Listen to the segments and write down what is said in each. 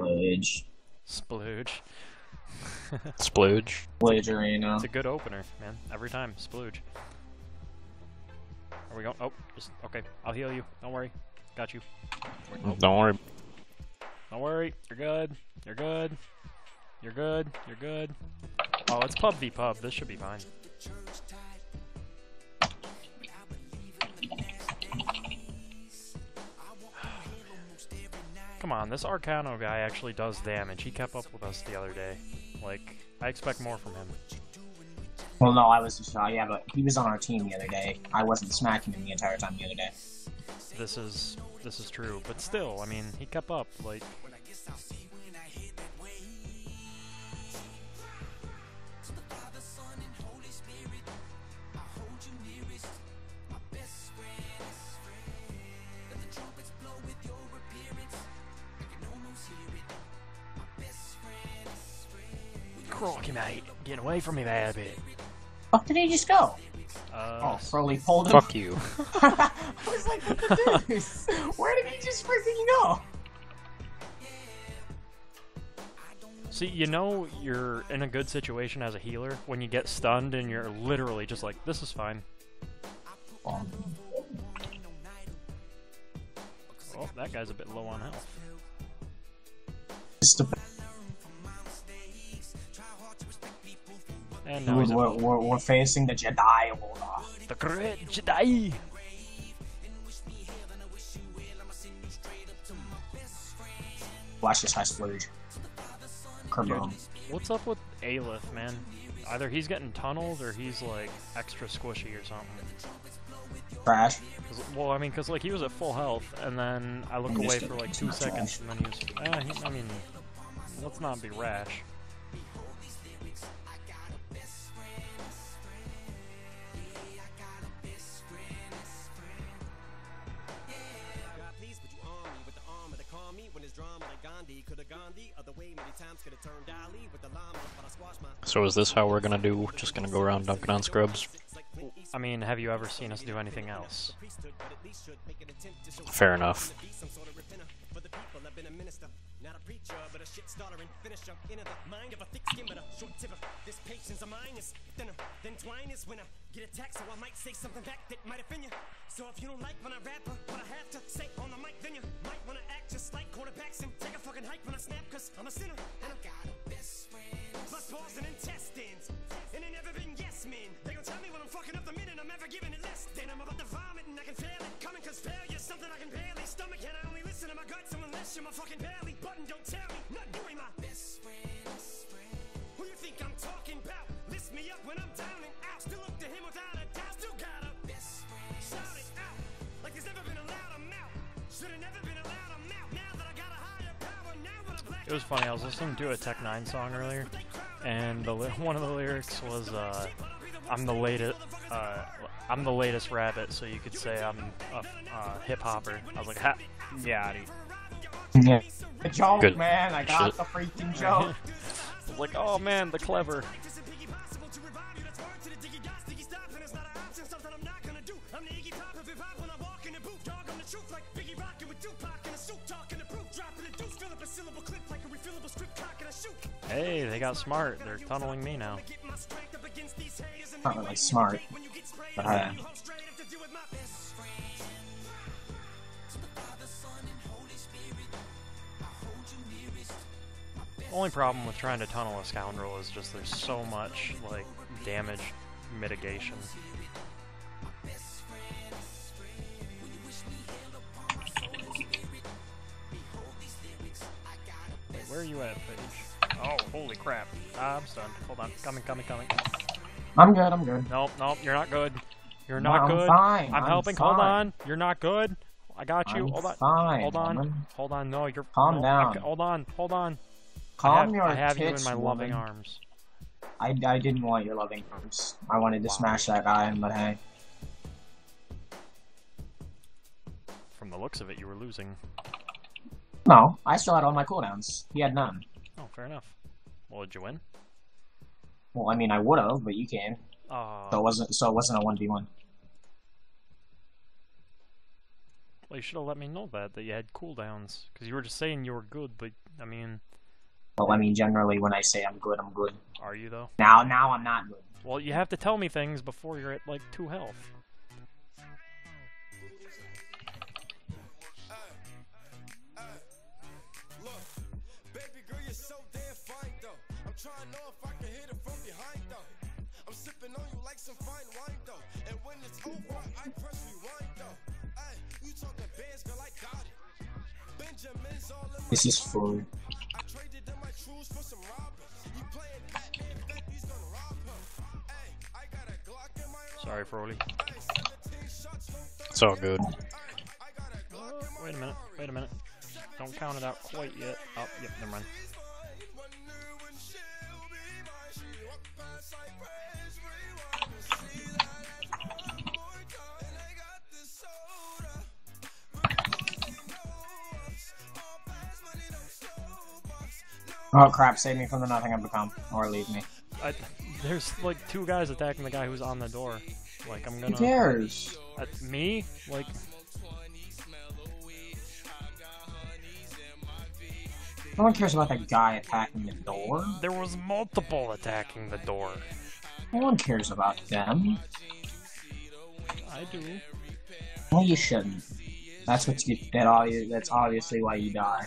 Splooge. Splooge. Splooge. Splooge Arena. It's a good opener, man. Every time, splooge. Are we going? Oh, just okay. I'll heal you. Don't worry. Got you. Oh, Don't worry. don't worry. You're good. You're good. You're good. You're good. Oh, it's pub v pub. This should be fine. Come on, this Arcano guy actually does damage. He kept up with us the other day. Like, I expect more from him. Well, no, I was just, uh, yeah, but he was on our team the other day. I wasn't smacking him the entire time the other day. This is this is true, but still, I mean, he kept up. Like, Crocky, mate, get away from me there a bit. Fuck did he just go? Uh, Oh, Froly pulled him. Fuck you. I was like, what the? Where did he just freaking go? See, you know you're in a good situation as a healer when you get stunned and you're literally just like, this is fine. Oh, Oh, that guy's a bit low on health. And now we're, we're, we're, we're facing the Jedi Order. the great Jedi. Watch this high splurge. Dude, Kerboom. what's up with Aelith, man? Either he's getting tunnels or he's like extra squishy or something. Crash. 'Cause- well, I mean, because like he was at full health, and then I look away for like two seconds, trash. and then he was. Eh, he, I mean, let's not be rash. So is this how we're gonna do? Just gonna go around dunking on scrubs? I mean, have you ever seen us do anything else? priesthood, but men. They gon' tell me when I'm fucking up the minute I'm ever giving it less. Then I'm about to vomit and I can feel it coming cause failure's something I can barely stomach. And I only listen to my gut, so unless you're my fucking belly button, don't tell me. Not doing my best friend. Who you think I'm talking about? List me up when I'm down and out. Still look to him without a doubt. Still got a best friend. Shout it out. Like there's never been allowed a loud amount. Should've never been allowed amount. Now that I got a higher power, now when I black It was funny. I was listening to a Tech N9ne song earlier, and the one of the lyrics was, uh, "I'm the latest, uh, I'm the latest rabbit, so you could say I'm a uh, hip hopper." I was like, ha, yeah, dude. Yeah. The joke, Good man. I got shit. the freaking joke. I was like, oh man, the clever. Hey, they got smart. They're tunneling me now. Not really smart, but uh, Only problem with trying to tunnel a scoundrel is just there's so much like damage mitigation. Where are you at, Paige? Oh, holy crap. Ah, I'm stunned. Hold on. Coming, coming, coming. I'm good. I'm good. Nope, nope, you're not good. You're No, not I'm good. fine, I'm I'm helping. Hold on. You're not good. I got you. I'm hold on. fine, hold on. woman. Hold on. No, you're. Calm no, down. I hold on. Hold on. I Calm have, your I have tits, you in my loving arms. I, I didn't want your loving arms. I wanted to Wow. smash that guy, but hey. From the looks of it, you were losing. No, I still had all my cooldowns. He had none. Oh, fair enough. Well, did you win? Well, I mean, I would have, but you can. Uh, So it wasn't. So it wasn't a one v one. well, you should have let me know that that you had cooldowns because you were just saying you were good, but I mean, Well, I mean, generally when I say I'm good, I'm good. are you though? Now, now I'm not good. Well, you have to tell me things before you're at like two health. Look, baby girl, sipping on you like some fine wine though. And when it's over, I press rewind though. Hey, you talking bands, girl, I got it. Benjamin's all in This is food. I traded in my trues for some robbers. You playing that man, think he's gonna rob her. Hey, I got a Glock in my rock. Sorry, Frody. Hey, 17 shots, no It's all good. Oh, I got a Glock in my Wait a minute. Wait a minute. Don't count it out quite yet. Oh, yep, never mind. Oh crap! Save me from the nothing I've become, or leave me. I, there's like two guys attacking the guy who's on the door. Like I'm gonna. Who cares? Uh, me? Like No one cares about that guy attacking the door. there was multiple attacking the door. No one cares about them. I do. Well, you shouldn't. That's what you. That obvi- That's obviously why you die.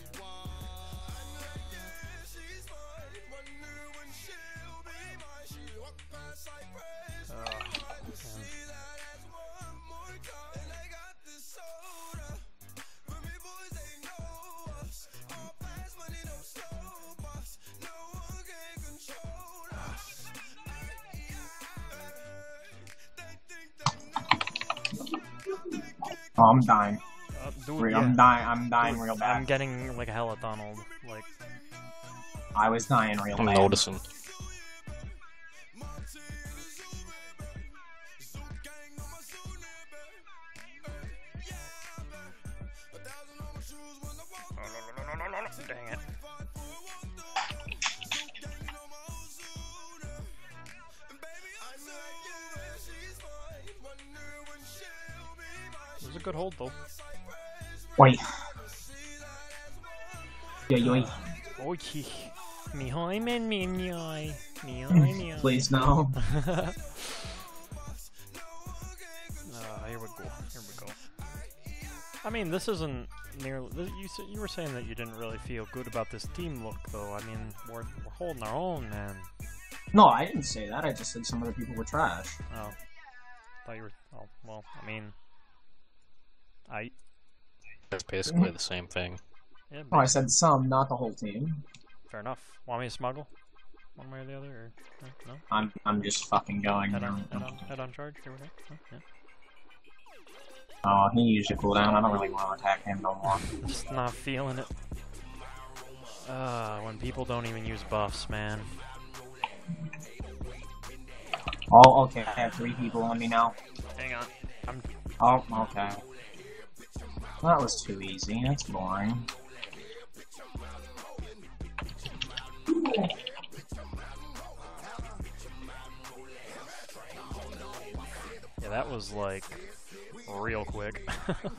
Oh, I'm dying. Uh, dude, yeah. I'm dying. I'm dying Dude, real I'm getting like hell hella Donald. Like I was dying real I'm bad. noticing. dang it. Good hold though. Wait. Yo, yo, Oj, mi hoj men min joj. Mi hoj mi hoj. please no. Uh, here we go. Here we go. I mean, this isn't nearly. This, you you were saying that you didn't really feel good about this team look, though. I mean, we're, we're holding our own, man. No, I didn't say that. I just said some other people were trash. Oh, thought you were. Oh, well, I mean, I It's basically the same thing. yeah, Oh, I said some, not the whole team. fair enough. Want me to smuggle, one way or the other, or no? no? I'm, I'm just fucking going. Head on, now. head on, head on charge. Here we go. Oh, yeah. Oh, he used a cooldown. I don't really want to attack him no more. Just not feeling it. Uh, when people don't even use buffs, man. Oh, okay. I have three people on me now. Hang on. I'm Oh, okay. That was too easy. That's boring. Yeah, that was like real quick. that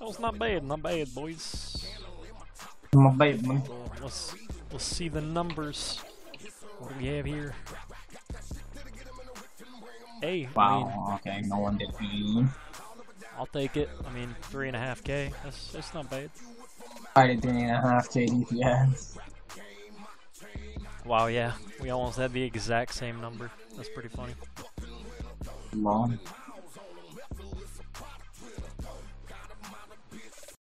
was not bad, not bad, boys. My bad, Well, let's let's see the numbers. What do we have here? Hey, I mean, Wow, okay. No one did me. I'll take it. I mean, three and a half k. That's that's not bad. I did three and a half K DPS. Wow, yeah, we almost had the exact same number. That's pretty funny. Long.